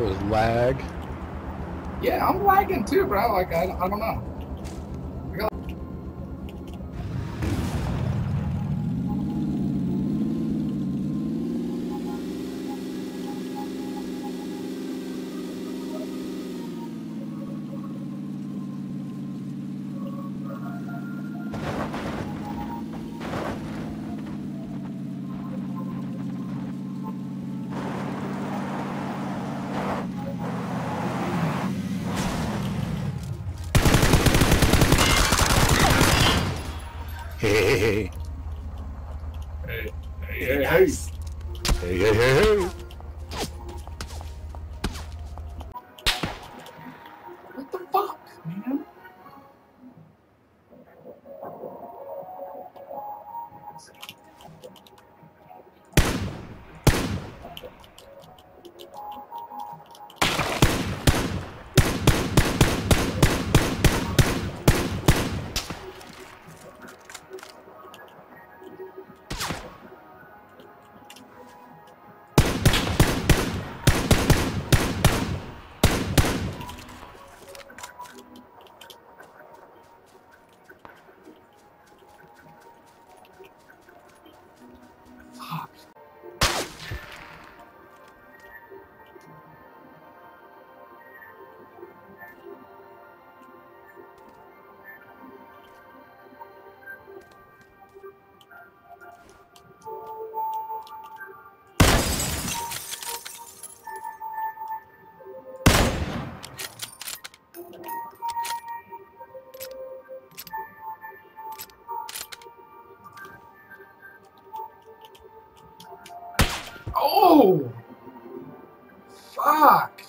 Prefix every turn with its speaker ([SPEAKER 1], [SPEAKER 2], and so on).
[SPEAKER 1] was lag.
[SPEAKER 2] Yeah, I'm lagging too, bro. Like I, I don't know.
[SPEAKER 1] Hey,
[SPEAKER 2] Hey, hey, hey, hey.
[SPEAKER 1] hey, hey, hey.
[SPEAKER 2] What the fuck, man? Oh! Fuck!